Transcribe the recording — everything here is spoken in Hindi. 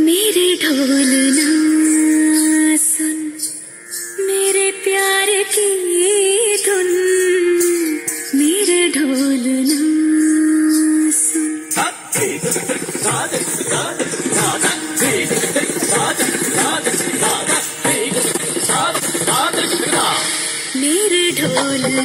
मेरे ढोली मेरे ढोलना